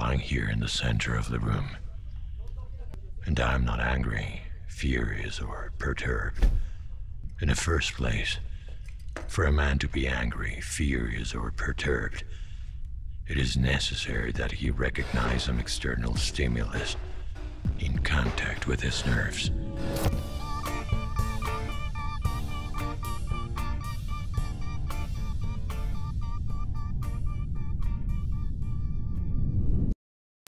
lying here in the center of the room. And I'm not angry, furious, or perturbed. In the first place, for a man to be angry, furious, or perturbed, it is necessary that he recognize some external stimulus in contact with his nerves.